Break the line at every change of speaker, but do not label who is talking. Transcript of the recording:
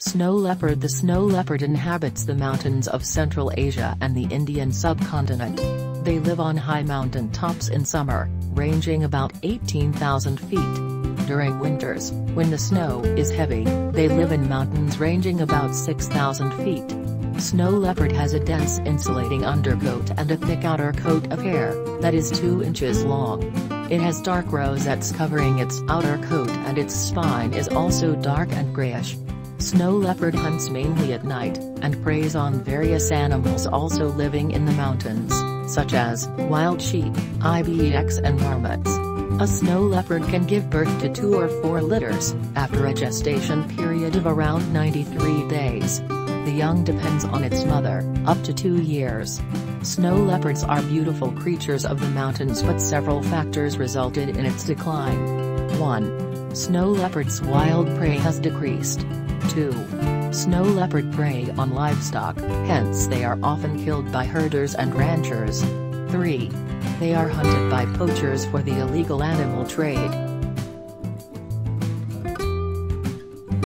Snow leopard The snow leopard inhabits the mountains of Central Asia and the Indian subcontinent. They live on high mountain tops in summer, ranging about 18,000 feet. During winters, when the snow is heavy, they live in mountains ranging about 6,000 feet. Snow leopard has a dense insulating undercoat and a thick outer coat of hair, that is 2 inches long. It has dark rosettes covering its outer coat and its spine is also dark and grayish. Snow leopard hunts mainly at night, and preys on various animals also living in the mountains, such as wild sheep, ibex and marmots. A snow leopard can give birth to two or four litters, after a gestation period of around 93 days. The young depends on its mother, up to two years. Snow leopards are beautiful creatures of the mountains but several factors resulted in its decline. 1. Snow leopard's wild prey has decreased. 2. Snow leopard prey on livestock, hence they are often killed by herders and ranchers. 3. They are hunted by poachers for the illegal animal trade.